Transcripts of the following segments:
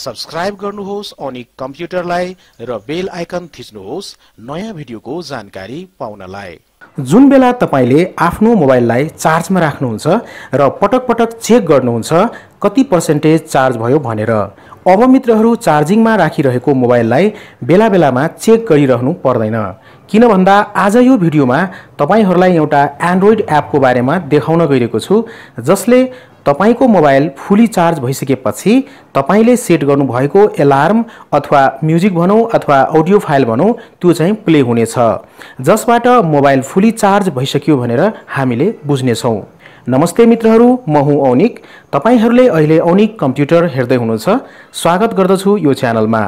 Subscribe गर्नुहोस् अनि कम्प्युटरलाई र बेल आइकन थिच्नुहोस् नयाँ भिडियोको जानकारी पाउनलाई। जुन बेला तपाईँले आफ्नो मोबाइललाई चार्जमा राख्नुहुन्छ र पटक पटक चेक गर्नुहुन्छ कति पर्सेन्टेज चार्ज भयो भनेर। अब मित्रहरू चार्जिङमा राखिरहेको मोबाइललाई बेला बेलामा चेक गरिरहनु पर्दैन। किन भन्दा आज यो भिडियोमा तपाईँहरूलाई एउटा एन्ड्रोइड एपको बारेमा देखाउन गइरहेको छु जसले तपाईँको मोबाइल फुली चार्ज भइसकेपछि तपाईँले सेट गर्नुभएको एलार्म अथवा म्युजिक भनौँ अथवा अडियो फाइल भनौँ त्यो चाहिँ प्ले हुनेछ। जसबाट मोबाइल फुली चार्ज भइसक्यो भनेर हामीले बुझ्नेछौँ। नमस्ते मित्रहरू म हुँ औनिक। तपाईँहरूले अहिले औनिक कम्प्युटर हेर्दै हुनुहुन्छ। स्वागत गर्दछु यो च्यानलमा।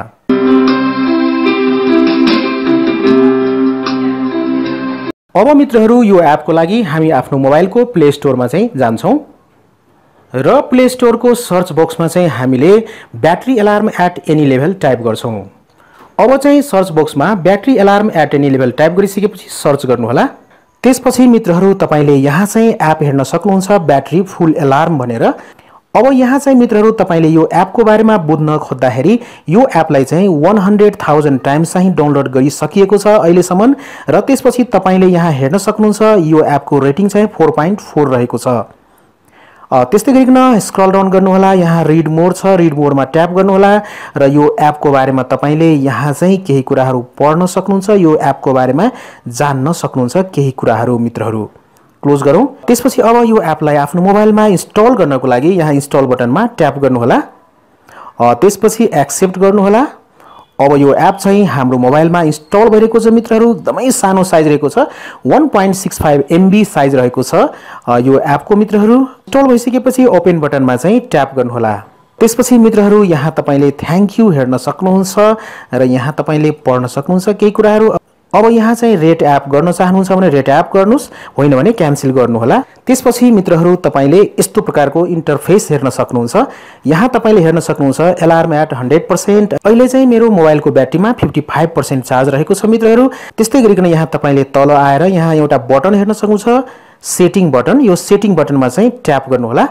अब मित्रहरू यो एपको लागि हामी आफ्नो मोबाइलको प्ले स्टोरमा चाहिँ जान्छौँ। र प्ले स्टोरको सर्च बक्समा चाहिँ हामीले battery alarm at any level type गर्छौँ। अब चाहिँ सर्च बक्समा battery alarm at any level type गरिसकेपछि सर्च गर्नुहोला। त्यसपछि मित्रहरू तपाईँले यहाँ चाहिँ एप हेर्न सक्नुहुन्छ ब्याट्री फुल एलार्म भनेर। अब यहाँ चाहिँ मित्रहरू तपाईँले यो एपको बारेमा बुझ्न खोज्दाखेरि यो एपलाई चाहिँ वान हन्ड्रेड थाउजन्ड टाइम्स चाहिँ डाउनलोड गरिसकिएको छ अहिलेसम्म र त्यसपछि तपाईँले यहाँ हेर्न सक्नुहुन्छ यो एपको रेटिङ चाहिँ फोर पोइन्ट फोर रहेको छ। त्यस्तै गरिकन स्क्रल डाउन गर्नुहोला यहाँ रिड मोड छ रिड मोडमा ट्याप गर्नुहोला र यो एपको बारेमा तपाईँले यहाँ चाहिँ केही कुराहरू पढ्न सक्नुहुन्छ यो एपको बारेमा जान्न सक्नुहुन्छ केही कुराहरू मित्रहरू। क्लोज गरौँ। त्यसपछि अब यो एपलाई आफ्नो मोबाइलमा इन्स्टल गर्नको लागि यहाँ इन्स्टल बटनमा ट्याप गर्नुहोला। त्यसपछि एक्सेप्ट गर्नुहोला। अब यो एप चाहिँ हाम्रो मोबाइलमा इन्स्टल भइरहेको छ मित्रहरू। एकदमै सानो साइज रहेको छ। One point six five MB size रहेको छ। यो एपको मित्रहरू इन्स्टल भइसकेपछि ओपन बटनमा चाहिँ ट्याप गर्नुहोला। त्यसपछि मित्रहरू यहाँ तपाईँले थ्याङ्क यू हेर्न सक्नुहुन्छ र यहाँ तपाईँले पढ्न सक्नुहुन्छ केही कुराहरू। अब यहाँ चाहिँ रेट एप गर्न चाहनुहुन्छ भने रेट एप गर्नुहोस् होइन भने क्यान्सल गर्नुहोला। त्यसपछि मित्रहरू तपाईँले यस्तो प्रकारको इन्टरफेस हेर्न सक्नुहुन्छ। यहाँ तपाईँले हेर्न सक्नुहुन्छ एलार्म एट हन्ड्रेड पर्सेन्ट अहिले चाहिँ मेरो मोबाइलको ब्याट्रीमा फिफ्टी फाइभ पर्सेन्ट चार्ज रहेको छ मित्रहरू। त्यस्तै गरिकन यहाँ तपाईँले तल आएर यहाँ एउटा बटन हेर्न सक्नुहुन्छ। सेटिङ बटन यो सेटिङ बटनमा चाहिँ ट्याप गर्नुहोला।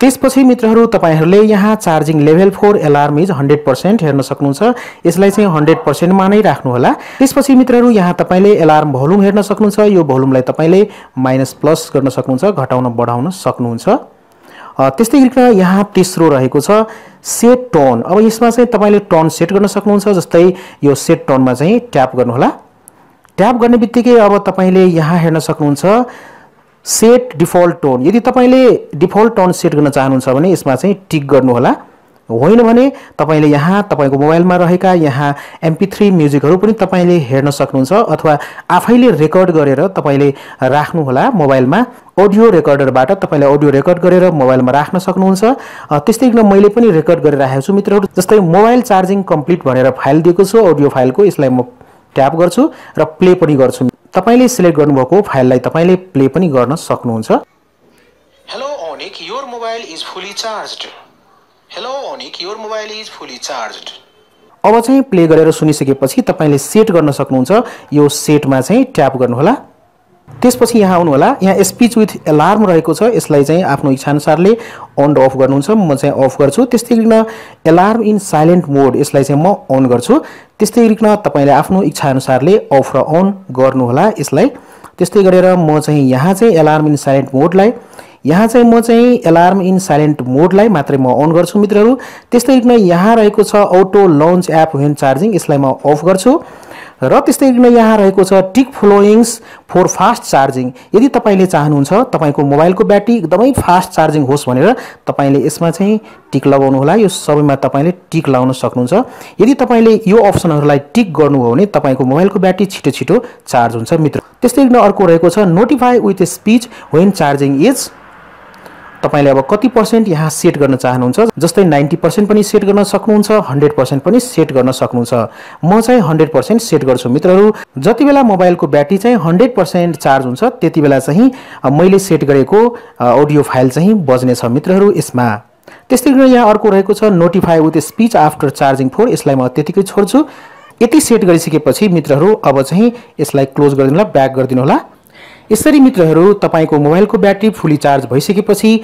त्यसपछि मित्रहरू तपाईँहरूले यहाँ charging level for alarm is hundred percent हेर्न सक्नुहुन्छ। यसलाई चाहिँ हन्ड्रेड पर्सेन्टमा नै राख्नुहोला। त्यसपछि मित्रहरू यहाँ तपाईँले एलार्म भोल्युम हेर्न सक्नुहुन्छ। यो भोल्युमलाई तपाईँले माइनस प्लस गर्न सक्नुहुन्छ घटाउन बढाउन सक्नुहुन्छ। त्यस्तै गरिकन यहाँ तेस्रो रहेको छ सेट टोन अब यसमा चाहिँ तपाईँले टोन सेट गर्न सक्नुहुन्छ जस्तै यो सेट टोनमा चाहिँ ट्याप गर्नुहोला। ट्याप गर्ने बित्तिकै अब तपाईँले यहाँ हेर्न सक्नुहुन्छ सेट डिफल्ट टोन यदि तपाईँले डिफल्ट टोन सेट गर्न चाहनुहुन्छ भने यसमा चाहिँ टिक गर्नुहोला। होइन भने तपाईँले यहाँ तपाईँको मोबाइलमा रहेका यहाँ एमपी थ्री म्युजिकहरू पनि तपाईँले हेर्न सक्नुहुन्छ अथवा आफैले रेकर्ड गरेर तपाईँले राख्नुहोला मोबाइलमा। अडियो रेकर्डरबाट तपाईँले अडियो रेकर्ड गरेर मोबाइलमा राख्न सक्नुहुन्छ। त्यस्तै गरेर मैले पनि रेकर्ड गरेर राखेको छु मित्रहरू। जस्तै मोबाइल चार्जिङ कम्प्लिट भनेर फाइल दिएको छु अडियो फाइलको यसलाई म ट्याप गर्छु र प्ले पनि गर्छु तपाईँले सिलेक्ट गर्नुभएको फाइललाई तपाईँले प्ले पनि गर्न सक्नुहुन्छ। Hello Anik your mobile is fully charge hello Anik your mobile is fully charge अब चाहिँ प्ले गरेर सुनिसकेपछि तपाईँले सेट गर्न सक्नुहुन्छ। यो सेटमा चाहिँ ट्याप गर्नुहोला। त्यसपछि यहाँ आउनुहोला। यहाँ स्पिच विथ एलार्म रहेको छ। यसलाई चाहिँ आफ्नो इच्छाअनुसारले अन र अफ गर्नुहुन्छ। म चाहिँ अफ गर्छु। त्यस्तै गरिकन एलार्म इन साइलेन्ट मोड यसलाई चाहिँ म अन गर्छु। त्यस्तै गरिकन तपाईँले आफ्नो इच्छाअनुसारले अफ र अन गर्नुहोला यसलाई। त्यस्तै गरेर म चाहिँ यहाँ चाहिँ एलार्म इन साइलेन्ट मोडलाई यहाँ चाहिँ म चाहिँ एलार्म इन साइलेन्ट मोडलाई मात्रै म अन गर्छु मित्रहरू। त्यस्तै गरिकन यहाँ रहेको छ auto launch app when charging यसलाई म अफ गर्छु। र त्यस्तै गरिकन यहाँ रहेको छ टिक फ्लोइङ्स फोर फास्ट चार्जिङ। यदि तपाईँले चाहनुहुन्छ तपाईँको मोबाइलको ब्याट्री एकदमै फास्ट चार्जिङ होस् भनेर तपाईँले यसमा चाहिँ टिक लगाउनु होला। यो सबैमा तपाईँले टिक लगाउन सक्नुहुन्छ। यदि तपाईँले यो अप्सनहरूलाई टिक गर्नुभयो भने तपाईँको मोबाइलको ब्याट्री छिटो छिटो चार्ज हुन्छ मित्र। त्यस्तै गरिकन अर्को रहेको छ notify with speech when charging is तपाईँले अब कति पर्सेन्ट यहाँ सेट गर्न चाहनुहुन्छ? जस्तै नाइन्टी पर्सेन्ट पनि सेट गर्न सक्नुहुन्छ हन्ड्रेड पर्सेन्ट पनि सेट गर्न सक्नुहुन्छ। म चाहिँ हन्ड्रेड पर्सेन्ट सेट गर्छु। मित्रहरू जति बेला मोबाइलको ब्याट्री चाहिँ हन्ड्रेड पर्सेन्ट चार्ज हुन्छ त्यति बेला चाहिँ मैले सेट गरेको अडियो फाइल चाहिँ बज्नेछ। मित्रहरू यसमा। त्यस्तै गरेर यहाँ अर्को रहेको छ notify with speech after charging for यसलाई म त्यतिकै छोड्छु। यति सेट गरिसकेपछि मित्रहरू अब चाहिँ यसलाई क्लोज गरिदिनु होला ब्याक गरिदिनु होला यसरी मित्रहरू तपाईँको मोबाइलको ब्याट्री फुल्ली चार्ज भइसकेपछि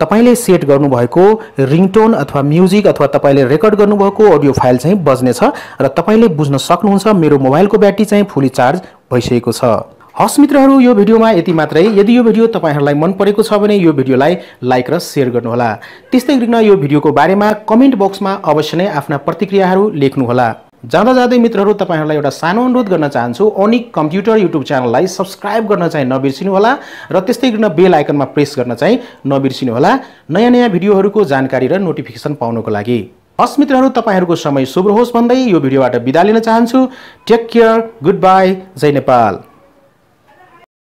तपाईँले सेट गर्नुभएको रिङटोन अथवा म्युजिक अथवा तपाईँले रेकर्ड गर्नुभएको अडियो फाइल चाहिँ बज्नेछ र तपाईँले बुझ्न सक्नुहुन्छ मेरो मोबाइलको ब्याट्री चाहिँ फुल्ली चार्ज भइसकेको छ। हस् मित्रहरू यो भिडियोमा यति मात्रै। यदि यो भिडियो तपाईँहरूलाई मन परेको छ भने यो भिडियोलाई लाइक र सेयर गर्नुहोला। त्यस्तै गरिकन यो भिडियोको बारेमा कमेन्ट बक्समा अवश्य नै आफ्ना प्रतिक्रियाहरू लेख्नुहोला। जाँदा जाँदै मित्रहरू तपाईँहरूलाई एउटा सानो अनुरोध गर्न चाहन्छु अनिक कम्प्युटर युट्युब च्यानललाई सब्सक्राइब गर्न चाहिँ नबिर्सिनुहोला र त्यस्तै गर्न बेल आइकनमा प्रेस गर्न चाहिँ नबिर्सिनुहोला। नयाँ नयाँ भिडियोहरूको जानकारी र नोटिफिकेसन पाउनको लागि। हस् मित्रहरू तपाईँहरूको समय शुभ होस् भन्दै यो भिडियोबाट बिदा लिन चाहन्छु। टेक केयर गुड बाई जय नेपाल।